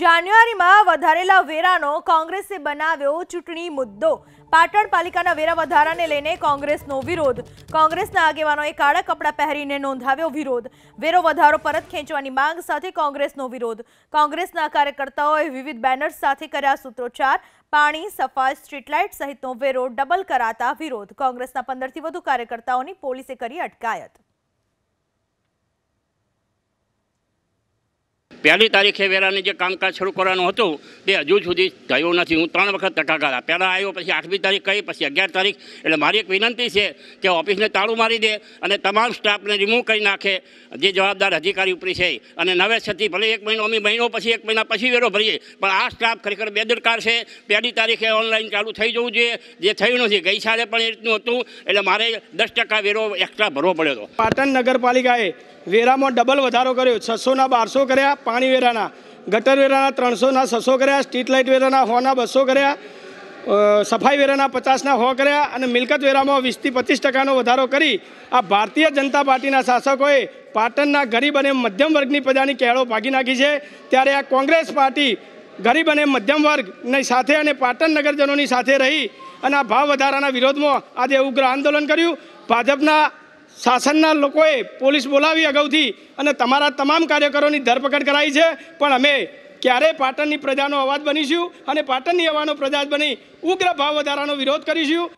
જાન્યુઆરીમાં વધારેલા વેરાનો કોંગ્રેસે બનાવ્યો ચૂંટણી મુદ્દો. પાટણ પાલિકાના વેરા વધારાને લઈને કોંગ્રેસનો વિરોધ. કોંગ્રેસના આગેવાનોએ કાળા કપડાં પહેરીને નોંધાવ્યો વિરોધ. વેરો વધારો પરત ખેંચવાની માંગ સાથે કોંગ્રેસનો વિરોધ. કોંગ્રેસના કાર્યકર્તાઓએ વિવિધ બેનર્સ સાથે કર્યા સૂત્રોચ્ચાર. પાણી, સફાઈ સ્ટ્રીટ લાઇટ સહિતનો વેરો ડબલ કરાતા વિરોધ. કોંગ્રેસના પંદરથી વધુ કાર્યકર્તાઓની પોલીસે કરી અટકાયત. પહેલી તારીખે વેરાને જે કામકાજ શરૂ કરવાનું હતું, તે હજુ સુધી થયું નથી. હું ત્રણ વખત ટકાગાળા. પહેલાં આવ્યો, પછી આઠમી તારીખ કહી પછી અગિયાર તારીખ. એટલે મારી એક વિનંતી છે કે ઓફિસને તાળું મારી દે અને તમામ સ્ટાફને રિમૂવ કરી નાખે. જે જવાબદાર અધિકારી ઉપરી છે. અને નવેસરથી ભલે એક મહિનો, અમે મહિનો પછી, એક મહિના પછી વેરો ભરીએ, પણ આ સ્ટાફ ખરેખર બેદરકાર છે. પહેલી તારીખે ઓનલાઈન ચાલુ થઈ જવું જોઈએ. જે થયું નથી, ગઈ સાલે પણ એ રીતનું હતું. એટલે મારે દસ ટકા વેરો એક્સ્ટ્રા ભરવો પડ્યો હતો. પાટણ નગરપાલિકાએ વેરામાં ડબલ વધારો કર્યો. છસોના બારસો કર્યા પાણી વેરાના, ગટર વેરાના ત્રણસોના છસો કર્યા, સ્ટ્રીટ લાઇટ વેરાના હોના બસો કર્યા સફાઈ વેરાના પચાસના હો કર્યા અને મિલકત વેરામાં વીસથી પચીસ ટકાનો વધારો કરી આ ભારતીય જનતા પાર્ટીના શાસકોએ પાટણના ગરીબ અને મધ્યમ વર્ગની પ્રજાની કેળો ભાગી નાખી છે. ત્યારે આ કોંગ્રેસ પાર્ટી ગરીબ અને મધ્યમ વર્ગની સાથે અને પાટણ નગરજનોની સાથે રહી અને આ ભાવ વધારાના વિરોધમાં આજે ઉગ્ર આંદોલન કર્યું. ભાજપના શાસનના લોકોએ પોલીસ બોલાવી અગાઉથી અને તમારા તમામ કાર્યકરોની ધરપકડ કરાઈ છે. પણ અમે ક્યારેય પાટણની પ્રજાનો અવાજ બનીશું અને પાટણની હવાનો પ્રજા બની ઉગ્ર ભાવ વધારાનો વિરોધ કરીશું.